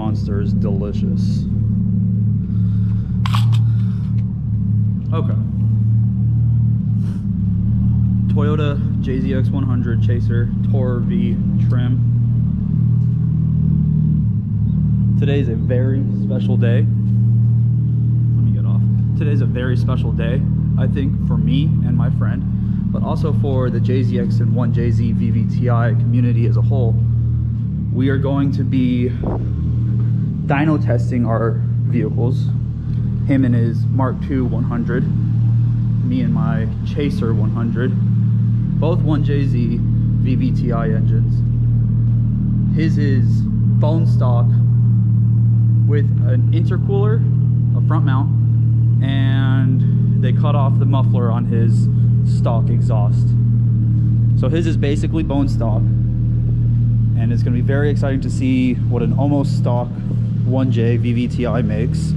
monster is delicious. Okay. Toyota JZX 100 Chaser Tour V trim. Today is a very special day. Let me get off. Today's a very special day, I think, for me and my friend, but also for the JZX and 1JZ VVTI community as a whole. We are going to be dyno testing our vehicles. Him and his Mark II 100, me and my Chaser 100 both 1JZ VVTI engines. His is bone stock with an intercooler, a front mount, and they cut off the muffler on his stock exhaust. So his is basically bone stock, and it's going to be very exciting to see what an almost stock 1J VVTI makes.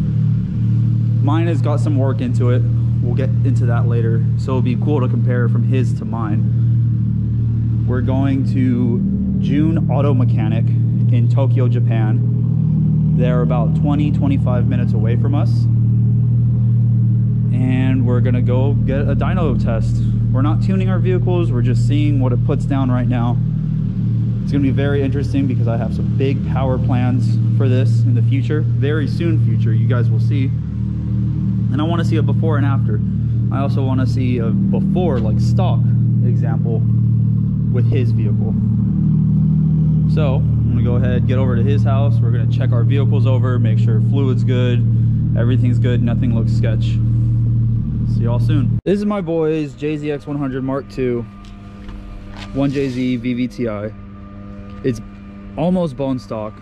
Mine has got some work into it, we'll get into that later. So it'll be cool to compare from his to mine. We're going to JUN Auto Mechanic in Tokyo, Japan. They're about 20, 25 minutes away from us. And we're gonna go get a dyno test. We're not tuning our vehicles, we're just seeing what it puts down right now. It's gonna be very interesting because I have some big power plans for this in the future. Very soon future, you guys will see and I want to see a before and after. I also want to see a before, like stock example with his vehicle. So I'm gonna go ahead, get over to his house. We're gonna check our vehicles over, make sure fluid's good, everything's good, nothing looks sketch. See y'all soon. This is my boy's JZX 100 Mark II, 1JZ VVTI. It's almost bone stock,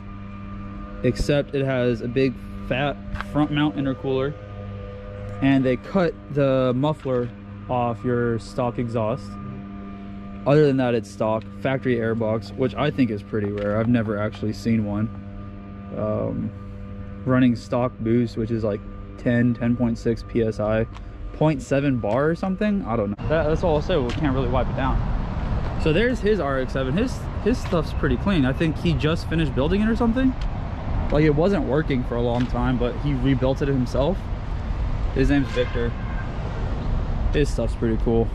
except it has a big fat front mount intercooler and they cut the muffler off your stock exhaust. Other than that it's stock factory airbox which i think is pretty rare. I've never actually seen one. Um, running stock boost which is like 10 10.6 psi 0.7 bar or something? I don't know. That, that's all i'll say. We can't really wipe it down. So there's his rx7 his his stuff's pretty clean i think he just finished building it or something like it wasn't working for a long time but he rebuilt it himself his name's Victor. His stuff's pretty cool.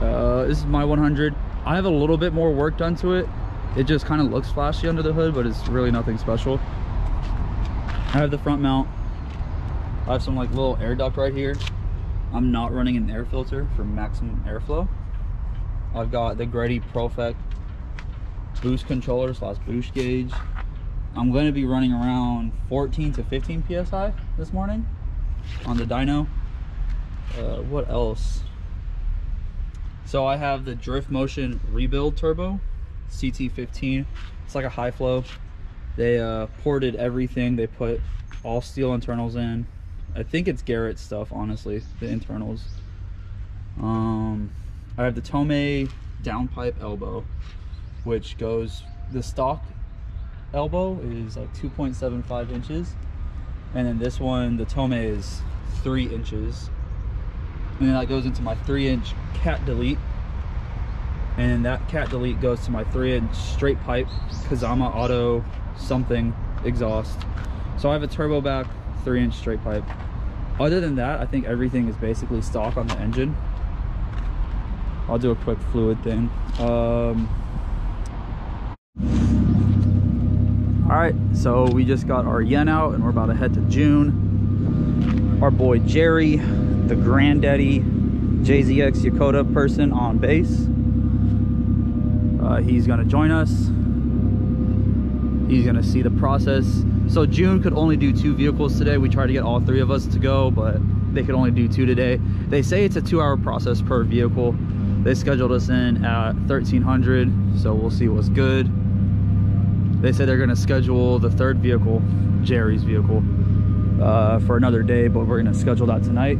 Uh, this is my 100. I have a little bit more work done to it. It just kind of looks flashy under the hood, but it's really nothing special. I have the front mount. I have some like little air duct right here. I'm not running an air filter for maximum airflow. I've got the Greddy Profec boost controller slash boost gauge. I'm going to be running around 14 to 15 psi this morning on the dyno. Uh, what else? So I have the DriftMotion Rebuild Turbo CT15. It's like a high flow. They uh, ported everything. They put all steel internals in. I think it's Garrett stuff, honestly, the internals. Um, I have the Tomei downpipe elbow, which goes the stock elbow is like 2.75 inches and then this one the Tomei is three inches. And then that goes into my three inch cat delete and that cat delete goes to my three inch straight pipe Kazama auto something exhaust. So I have a turbo back three inch straight pipe. Other than that I think everything is basically stock on the engine I'll do a quick fluid thing. Um, all right so we just got our yen out and we're about to head to JUN. Our boy jerry the granddaddy jzx yokota person on base. Uh, he's gonna join us. He's gonna see the process. So JUN could only do two vehicles today. We tried to get all three of us to go but they could only do two today. They say it's a two-hour process per vehicle they scheduled us in at 1300 so we'll see what's good they said they're going to schedule the third vehicle, Jerry's vehicle, uh, for another day, but we're going to schedule that tonight.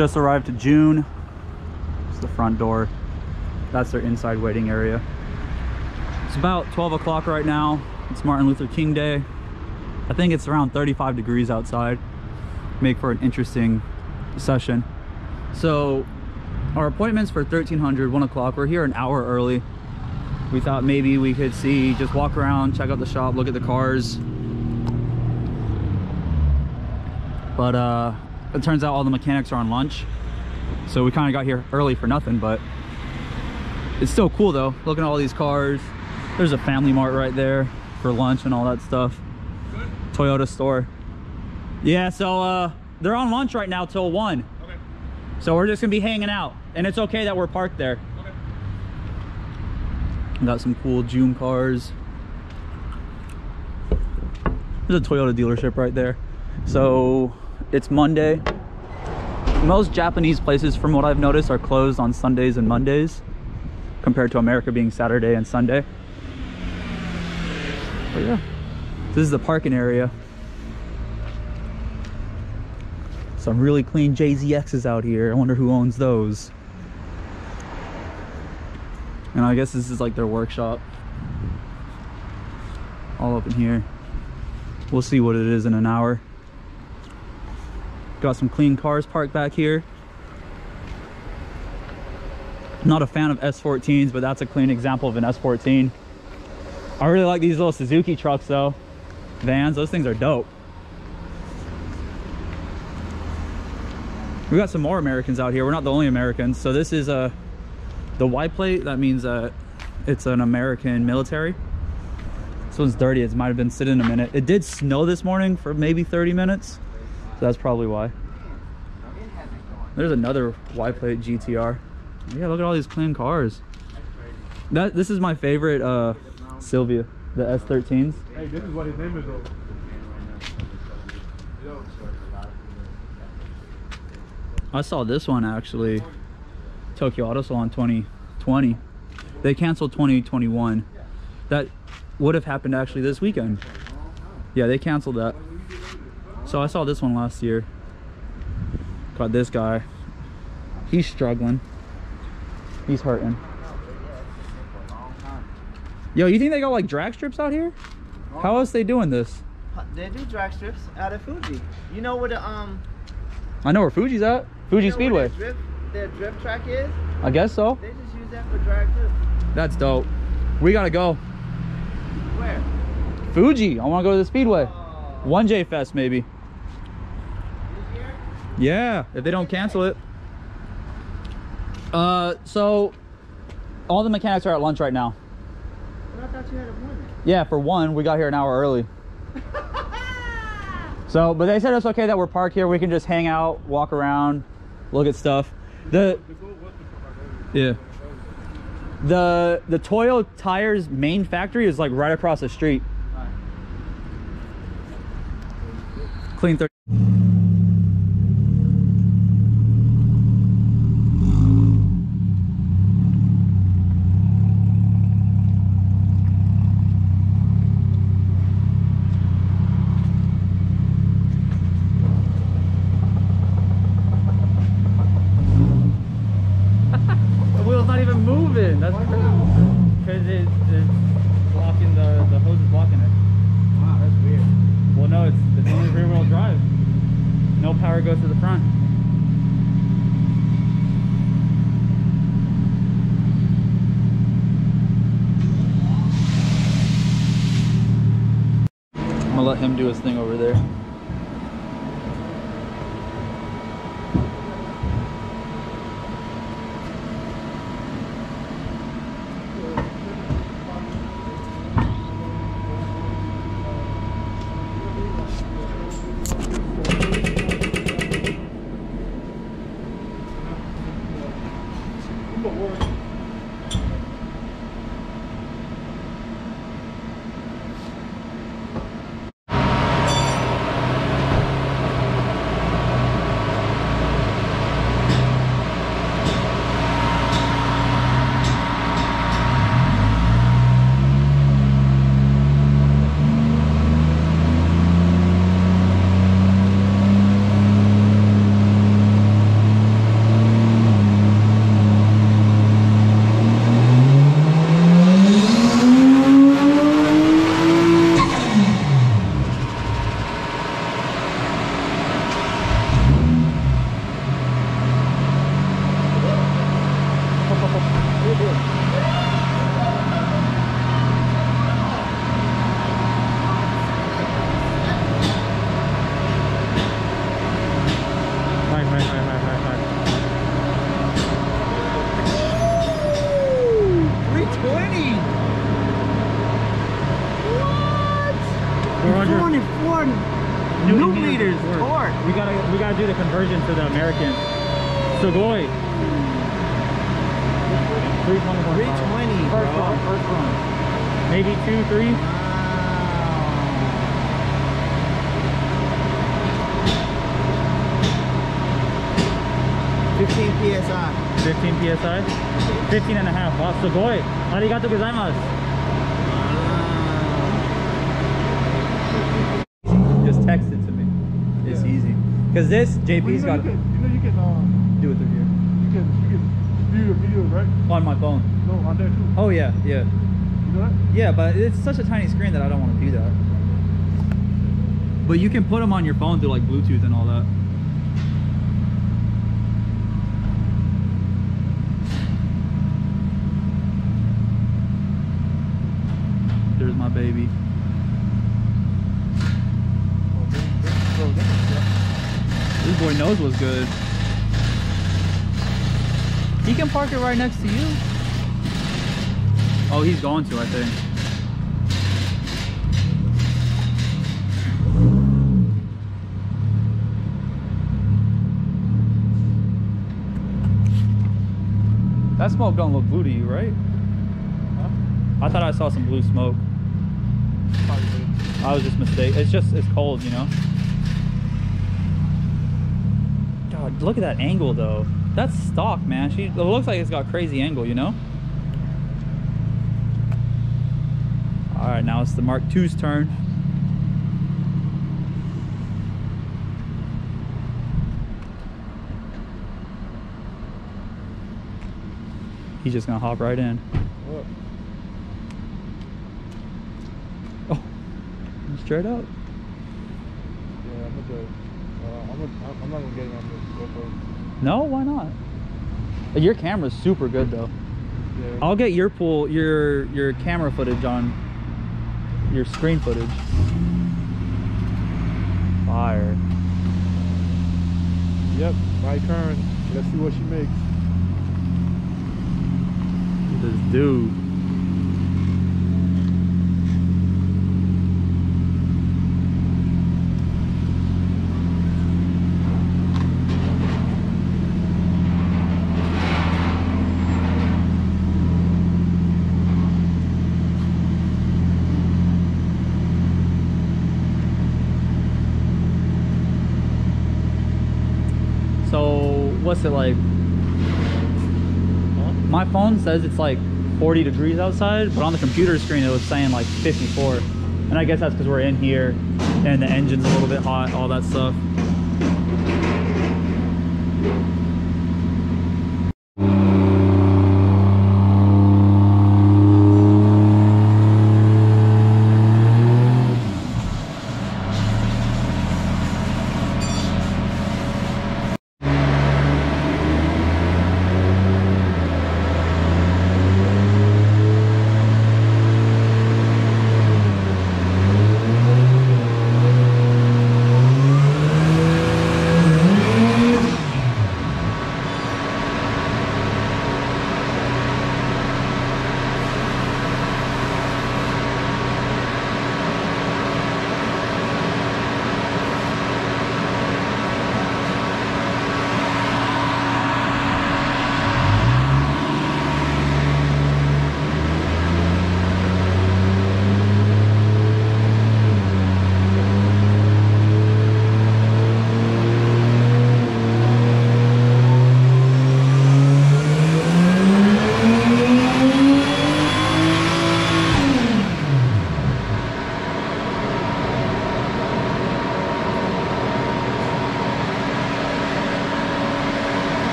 Just arrived to JUN. It's the front door. That's their inside waiting area. It's about 12 o'clock right now. It's Martin Luther King Day. I think it's around 35 degrees outside. Make for an interesting session. So our appointment's for 1300, 1 o'clock. We're here an hour early. We thought maybe we could see, just walk around, check out the shop, look at the cars. But uh, it turns out all the mechanics are on lunch. So we kind of got here early for nothing, but it's still cool though. Looking at all these cars. There's a family mart right there for lunch and all that stuff. Toyota store. Yeah, so uh, they're on lunch right now till 1. Okay. So we're just gonna be hanging out. And it's okay that we're parked there. Okay. Got some cool JUN cars. There's a Toyota dealership right there. So it's Monday. Most Japanese places, from what I've noticed, are closed on Sundays and Mondays compared to America being Saturday and Sunday. But yeah, this is the parking area. Some really clean JZXs out here. I wonder who owns those. And I guess this is like their workshop. All up in here. We'll see what it is in an hour. Got some clean cars parked back here. Not a fan of S14s, but that's a clean example of an S14. I really like these little Suzuki trucks though. Vans, those things are dope. We got some more Americans out here. We're not the only Americans. So this is a the Y plate. That means uh, it's an American military. This one's dirty. It might have been sitting a minute. It did snow this morning for maybe 30 minutes. So that's probably why. There's another Y plate GTR. Yeah, look at all these clean cars. That this is my favorite uh Silvia, the S13s. Hey, this is what his name is though. I saw this one actually. Tokyo Auto Salon 2020. They canceled 2021. That would have happened actually this weekend. Yeah, they canceled that. So I saw this one last year. Got this guy. He's struggling. He's hurting. Yo, you think they got like drag strips out here? How else they doing this? They do drag strips out of Fuji. You know where the um I know where Fuji's at. Fuji you know Speedway. their drift, their drift track is? I guess so. They just use that for drag too. That's dope. We gotta go. Where? Fuji. I wanna go to the Speedway. Oh, 1J Fest maybe. This year? Yeah, if they don't cancel it. Uh, so all the mechanics are at lunch right now. But I thought you had appointment. Yeah, for one, we got here an hour early. So, but they said it's okay that we're parked here. We can just hang out, walk around, look at stuff. The yeah, the the Toyo tires main factory is like right across the street. Clean 30. The wheel's not even moving. That's because it, it's blocking the the hose is blocking it. Wow, that's weird. Well, no, it's it's only rear wheel drive. No power goes to the front. I'm gonna let him do his thing over there. 204 newton meters torque. We gotta we gotta do the conversion to the American. Sugoi. 320. 320, First bro. run, first run. Maybe two, three. Wow. 15 psi. 15 psi. 15 and a half. Wow, sugoi. Arigato gozaimasu. Just text it to me. It's Yeah. Easy. Cause this Well, JP's you know, got you can, you know you can um, do it through here you can you can view your videos right? on my phone. No, on there too. Oh yeah, yeah, You know that? yeah. But it's such a tiny screen that I don't want to do that. But you can put them on your phone through like Bluetooth and all that. There's my baby. Oh, man, that- bro, that- This boy knows what's good. He can park it right next to you. Oh, he's going to, I think. That smoke don't look blue to you, right? Huh? I thought I saw some blue smoke. Probably. I was just mistaken. It's just it's cold, you know. God, look at that angle though. That's stock, man. She it looks like it's got crazy angle, you know. All right, now it's the Mark II's turn. He's just gonna hop right in. What? Oh, straight up. Yeah, I'm gonna. Uh, I'm, gonna, I'm not gonna get it on this No, why not? Your camera's super good though. Yeah. I'll get your pool, your your camera footage on your screen footage. Fire. Yep. My turn. Let's see what she makes. This dude. It like? My phone says it's like 40 degrees outside, but on the computer screen it was saying like 54. And I guess that's because we're in here and the engine's a little bit hot, all that stuff.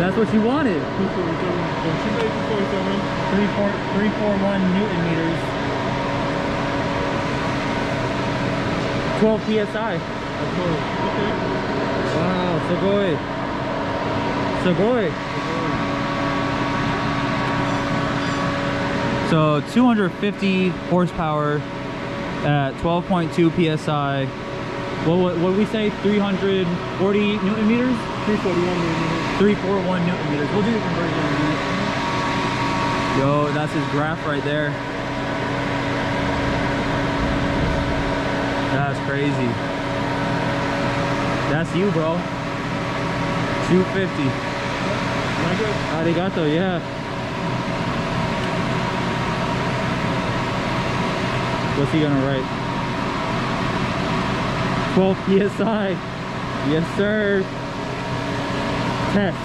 That's what she wanted. 247. So she made 247. Three four three four one newton meters. Twelve psi. That's good. Okay. Wow, sugoi. Sugoi. So 250 horsepower at 12.2 psi What what what we say? 340 newton meters. 341 millimeters. 341 newton meters. We'll do the conversion in a minute. Yo, that's his graph right there. That's crazy. That's you, bro. 250. Arigato, yeah. What's he gonna write? 12 psi. Yes, sir. Wow.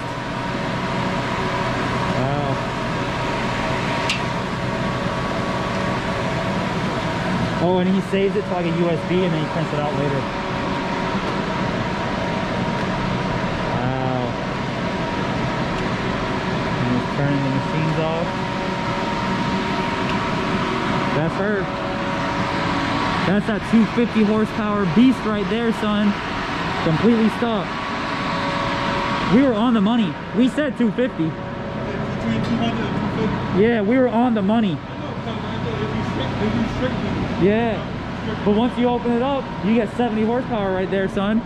Oh, and he saves it to like a USB and then he prints it out later. Wow. Turning the machines off. That's her. That's that 250 horsepower beast right there, son. Completely stopped. We were on the money. We said 250. Between 200 and 250. Yeah, we were on the money. Yeah. But once you open it up, you get 70 horsepower right there, son.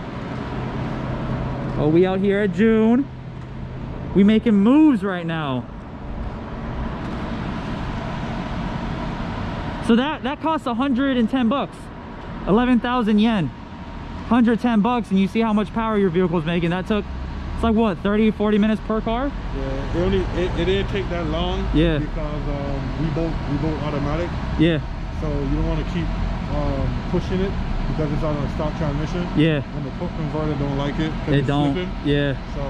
Oh, we out here at JUN. We making moves right now. So that that costs 110 bucks. 11,000 yen. 110 bucks and you see how much power your vehicle's making. That took it's like what, 30 40 minutes per car? Yeah, it only it, it didn't take that long. Yeah. Because um, we both we both automatic, Yeah. so you don't want to keep um, pushing it because it's on a stock transmission. Yeah. And the torque converter don't like it. It it's don't. slipping. Yeah. So,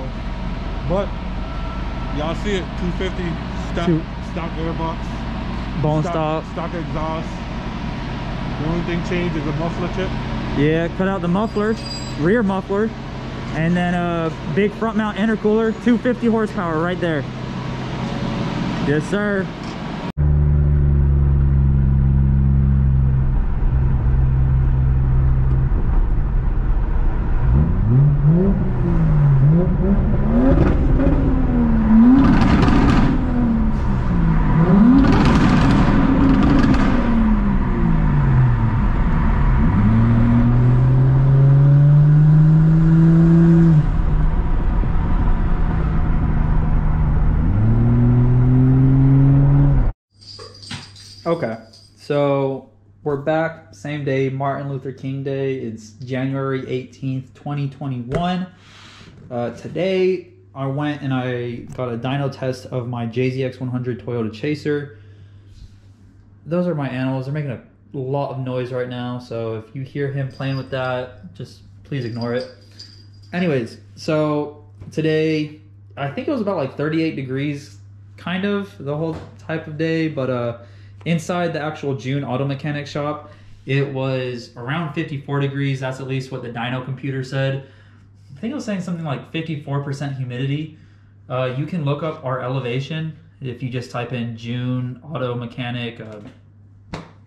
but y'all see it, 250 stock Two- stock airbox, Bone stock. stock exhaust. The only thing changed is the muffler chip. Yeah, cut out the muffler, rear muffler, and then a big front mount intercooler, 250 horsepower right there. Yes, sir. Okay, so we're back, same day, Martin Luther King Day. It's January 18th, 2021. Uh, today, I went and I got a dyno test of my JZX100 Toyota Chaser. Those are my animals. They're making a lot of noise right now, so if you hear him playing with that, just please ignore it. Anyways, so today, I think it was about like 38 degrees, kind of, the whole type of day, but uh, inside the actual JUN auto mechanic shop, it was around 54 degrees. That's at least what the dyno computer said. I think it was saying something like 54% humidity. Uh, you can look up our elevation if you just type in JUN auto mechanic, uh,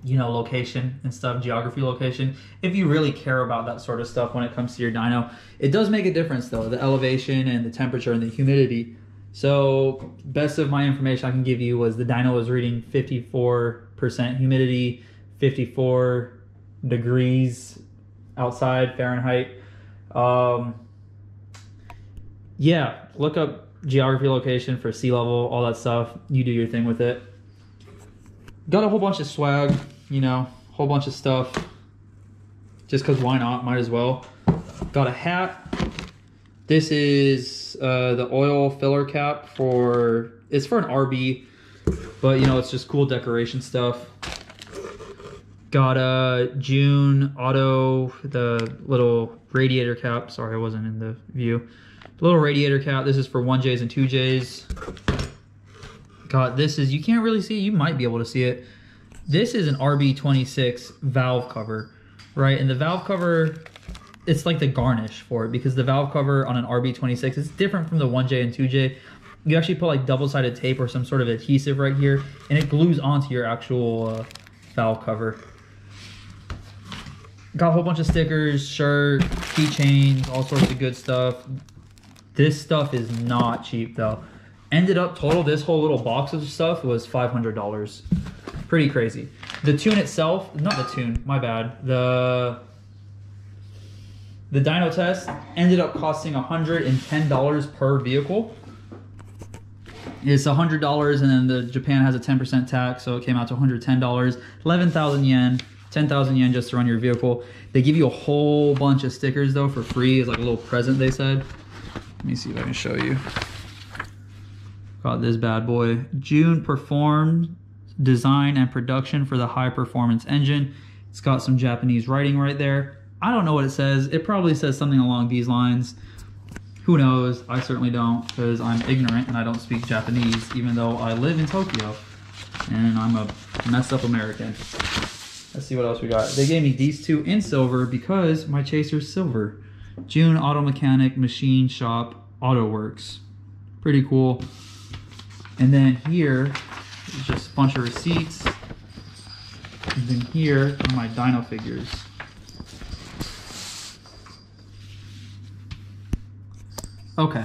you know, location and stuff, geography location. If you really care about that sort of stuff when it comes to your dyno, it does make a difference though, the elevation and the temperature and the humidity. So, best of my information I can give you was the dyno was reading 54% humidity, 54 degrees outside Fahrenheit. Um, yeah, look up geography location for sea level, all that stuff. You do your thing with it. Got a whole bunch of swag, you know, whole bunch of stuff. Just because why not? Might as well. Got a hat. This is uh, the oil filler cap for, it's for an RB, but you know, it's just cool decoration stuff. Got a JUN Auto, the little radiator cap. Sorry, I wasn't in the view. Little radiator cap. This is for 1Js and 2Js. Got this is, you can't really see, you might be able to see it. This is an RB26 valve cover, right? And the valve cover, it's like the garnish for it because the valve cover on an RB26 is different from the 1J and 2J. You actually put like double-sided tape or some sort of adhesive right here and it glues onto your actual uh, valve cover. Got a whole bunch of stickers, shirt, keychains, all sorts of good stuff. This stuff is not cheap though. Ended up total, this whole little box of stuff was $500. Pretty crazy. The tune itself, not the tune, my bad. The the dyno test ended up costing $110 per vehicle. It's $100 and then the Japan has a 10% tax, so it came out to $110. 11,000 yen, 10,000 yen just to run your vehicle. They give you a whole bunch of stickers though for free as like a little present they said. Let me see if I can show you. Got this bad boy. JUN performed design and production for the high performance engine. It's got some Japanese writing right there. I don't know what it says. It probably says something along these lines. Who knows? I certainly don't because I'm ignorant and I don't speak Japanese, even though I live in Tokyo and I'm a messed up American. Let's see what else we got. They gave me these two in silver because my chaser's silver. JUN Auto Mechanic Machine Shop Auto Works. Pretty cool. And then here is just a bunch of receipts. And then here are my dyno figures. Okay,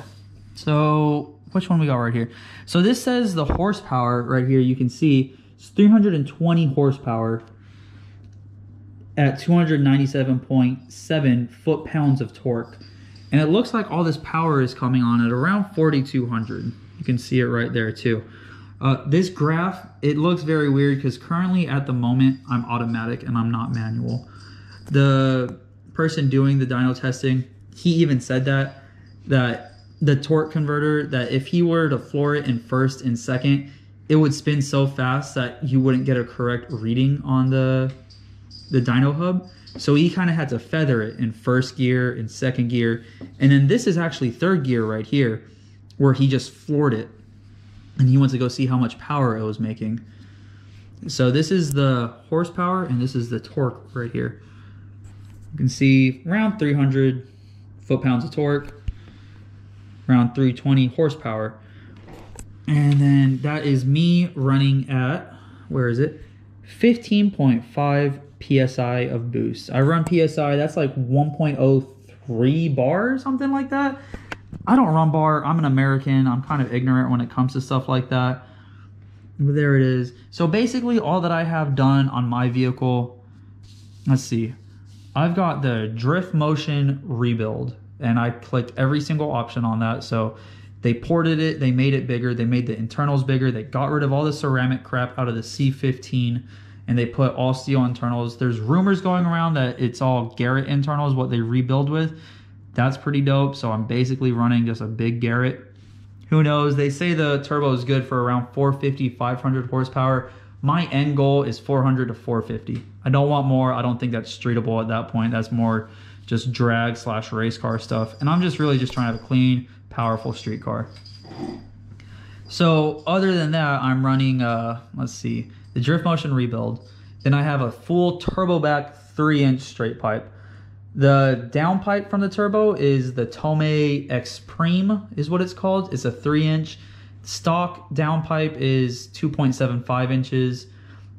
so which one we got right here? So this says the horsepower right here, you can see it's 320 horsepower at 297.7 foot-pounds of torque. And it looks like all this power is coming on at around 4,200. You can see it right there too. Uh, this graph, it looks very weird because currently at the moment, I'm automatic and I'm not manual. The person doing the dyno testing, he even said that, that the torque converter, that if he were to floor it in first and second, it would spin so fast that you wouldn't get a correct reading on the the dyno hub. So he kind of had to feather it in first gear and second gear. And then this is actually third gear right here where he just floored it. And he wants to go see how much power it was making. So this is the horsepower and this is the torque right here. You can see around 300 foot-pounds of torque, around 320 horsepower. And then that is me running at, where is it? 15.5 psi of boost. I run psi, that's like 1.03 bar or something like that. I don't run bar. I'm an American. I'm kind of ignorant when it comes to stuff like that. But there it is. So basically all that I have done on my vehicle, let's see. I've got the DriftMotion rebuild and I clicked every single option on that. So they ported it, they made it bigger, they made the internals bigger, they got rid of all the ceramic crap out of the C15 and they put all steel internals. There's rumors going around that it's all Garrett internals, what they rebuild with. That's pretty dope. So I'm basically running just a big Garrett. Who knows? They say the turbo is good for around 450, 500 horsepower. My end goal is 400 to 450. I don't want more. I don't think that's streetable at that point. That's more just drag slash race car stuff. And I'm just really just trying to have a clean, powerful street car. So other than that, I'm running, uh, let's see, the DriftMotion rebuild. Then I have a full turbo back three inch straight pipe. The down pipe from the turbo is the Tomei Expreme is what it's called. It's a three inch. Stock down pipe is 2.75 inches.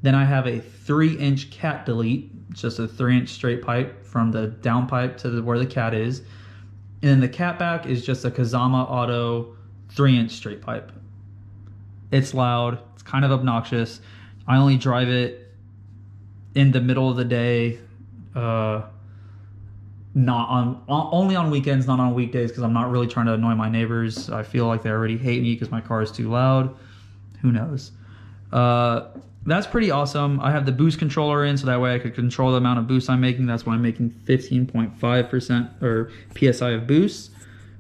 Then I have a three inch cat delete, just a three inch straight pipe from the down pipe to the, where the cat is. And then the cat back is just a Kazama Auto three inch straight pipe. It's loud, it's kind of obnoxious. I only drive it in the middle of the day, uh, not on, only on weekends, not on weekdays, because I'm not really trying to annoy my neighbors. I feel like they already hate me because my car is too loud. Who knows? Uh, that's pretty awesome. I have the boost controller in, so that way I could control the amount of boost I'm making. That's why I'm making 15.5% or PSI of boost.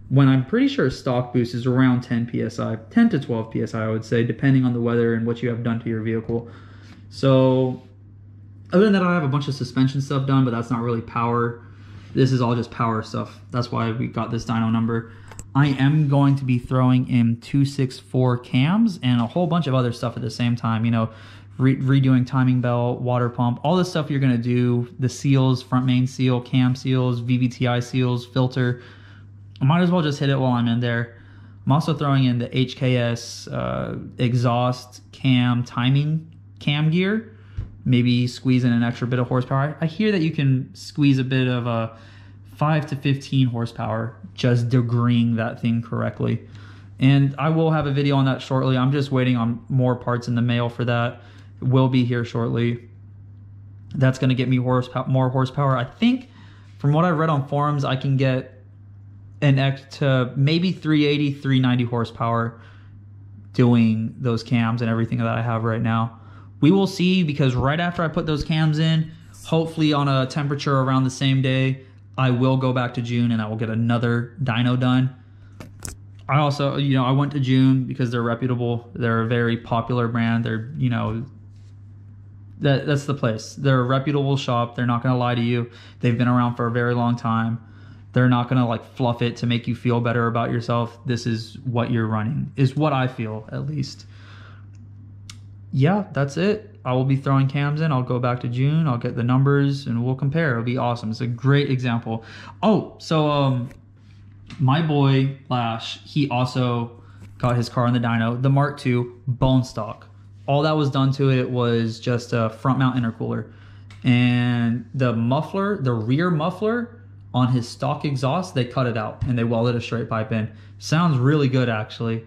When I'm pretty sure stock boost is around 10 PSI, 10 to 12 PSI, I would say, depending on the weather and what you have done to your vehicle. So, other than that, I have a bunch of suspension stuff done, but that's not really power. This is all just power stuff. That's why we got this dyno number. I am going to be throwing in 264 cams and a whole bunch of other stuff at the same time. You know, re redoing timing belt, water pump, all the stuff you're going to do, the seals, front main seal, cam seals, VVTI seals, filter. I might as well just hit it while I'm in there. I'm also throwing in the HKS uh, exhaust cam timing cam gear. Maybe squeeze in an extra bit of horsepower. I hear that you can squeeze a bit of a 5 to 15 horsepower just degreeing that thing correctly. And I will have a video on that shortly. I'm just waiting on more parts in the mail for that. Will be here shortly. That's going to get me horsepower, more horsepower. I think from what I've read on forums, I can get an X to maybe 380, 390 horsepower doing those cams and everything that I have right now. We will see because right after I put those cams in, hopefully on a temperature around the same day, I will go back to JUN and I will get another dyno done. I also, you know, I went to JUN because they're reputable. They're a very popular brand. They're, you know, that that's the place. They're a reputable shop. They're not going to lie to you. They've been around for a very long time. They're not going to like fluff it to make you feel better about yourself. This is what you're running. Is what I feel at least. Yeah, that's it. I will be throwing cams in. I'll go back to JUN. I'll get the numbers and we'll compare. It'll be awesome. It's a great example. Oh, so um my boy Lash, he also got his car in the dyno, the Mark II bone stock. All that was done to it was just a front mount intercooler. And the muffler, the rear muffler on his stock exhaust, they cut it out and they welded a straight pipe in. Sounds really good actually.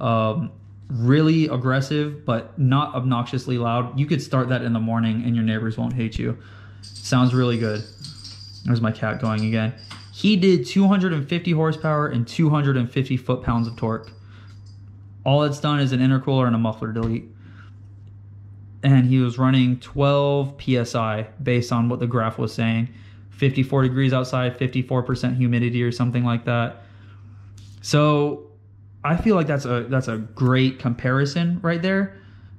Um, really aggressive, but not obnoxiously loud. You could start that in the morning and your neighbors won't hate you. Sounds really good. There's my cat going again. He did 250 horsepower and 250 foot pounds of torque. All it's done is an intercooler and a muffler delete. And he was running 12 psi based on what the graph was saying. 54 degrees outside, 54% humidity or something like that. So I feel like that's a that's a great comparison right there.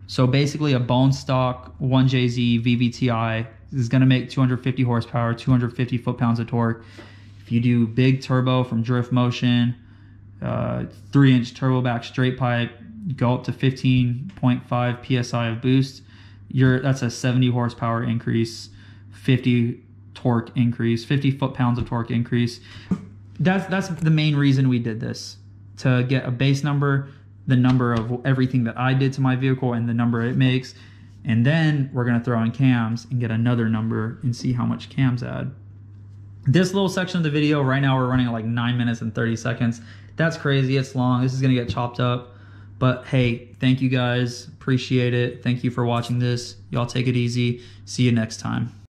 So basically a bone stock 1JZ VVTi is going to make 250 horsepower, 250 foot-pounds of torque. If you do big turbo from DriftMotion, uh, 3-inch turbo back straight pipe, go up to 15.5 psi of boost, you're that's a 70 horsepower increase, 50 torque increase, 50 foot-pounds of torque increase. That's that's the main reason we did this to get a base number, the number of everything that I did to my vehicle and the number it makes. And then we're gonna throw in cams and get another number and see how much cams add. This little section of the video, right now we're running at like nine minutes and 30 seconds. That's crazy, it's long. This is gonna get chopped up. But hey, thank you guys, appreciate it. Thank you for watching this. Y'all take it easy. See you next time.